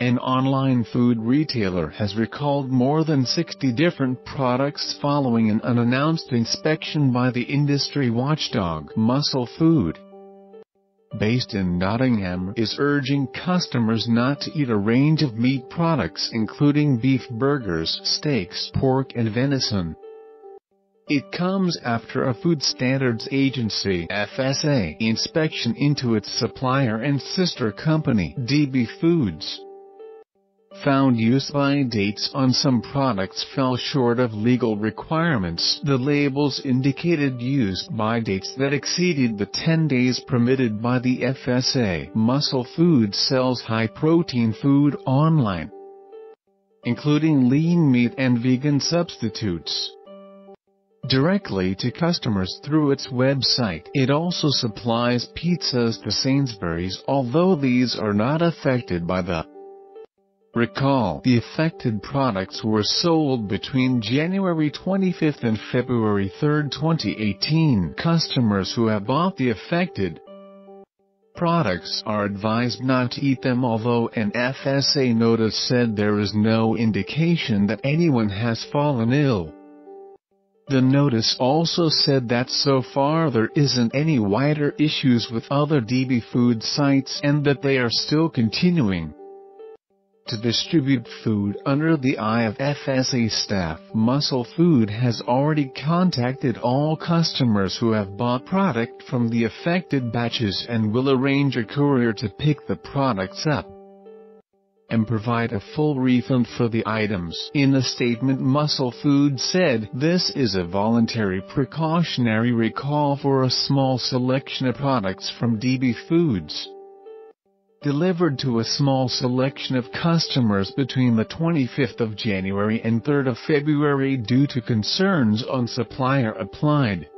an online food retailer has recalled more than 60 different products following an unannounced inspection by the industry watchdog Muscle Food. Based in Nottingham is urging customers not to eat a range of meat products including beef burgers, steaks, pork and venison. It comes after a Food Standards Agency FSA inspection into its supplier and sister company DB Foods. Found use-by dates on some products fell short of legal requirements. The labels indicated use-by dates that exceeded the 10 days permitted by the FSA. Muscle Food sells high-protein food online, including lean meat and vegan substitutes directly to customers through its website. It also supplies pizzas to Sainsbury's although these are not affected by the Recall the affected products were sold between January 25 and February 3, 2018. Customers who have bought the affected products are advised not to eat them although an FSA notice said there is no indication that anyone has fallen ill. The notice also said that so far there isn't any wider issues with other DB food sites and that they are still continuing to distribute food under the eye of FSA staff. Muscle Food has already contacted all customers who have bought product from the affected batches and will arrange a courier to pick the products up and provide a full refund for the items. In a statement Muscle Food said, this is a voluntary precautionary recall for a small selection of products from DB Foods. Delivered to a small selection of customers between the 25th of January and 3rd of February due to concerns on supplier applied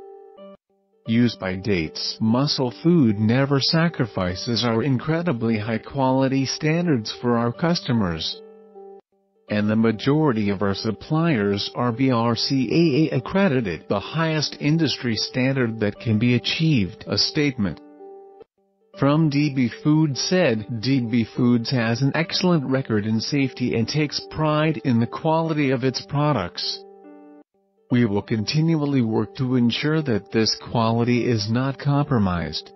use by dates. Muscle Food never sacrifices our incredibly high quality standards for our customers. And the majority of our suppliers are BRCAA accredited, the highest industry standard that can be achieved, a statement from DB Foods said, DB Foods has an excellent record in safety and takes pride in the quality of its products. We will continually work to ensure that this quality is not compromised.